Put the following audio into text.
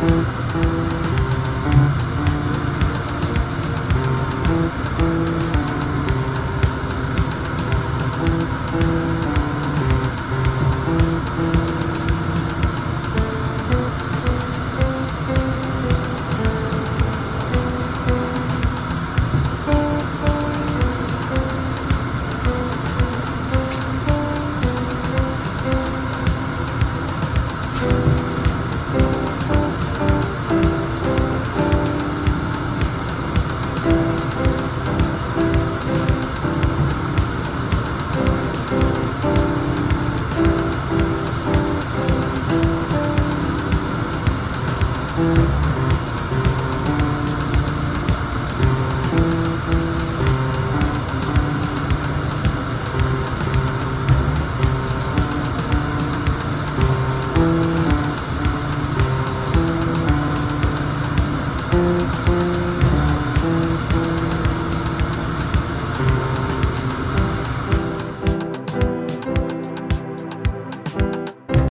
Mm-hmm.